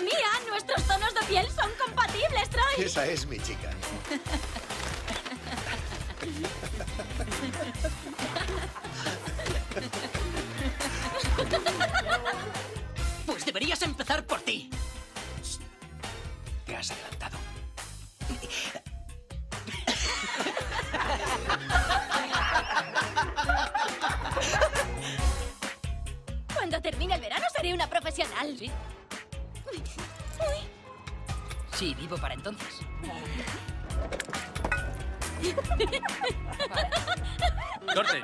La mía, nuestros tonos de piel son compatibles, Troy. Esa es mi chica. Pues deberías empezar por ti. Te has adelantado. Cuando termine el verano seré una profesional. ¿Sí? Sí, vivo para entonces. Corte.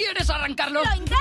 ¿Quieres arrancarlo? ¡Lo intento!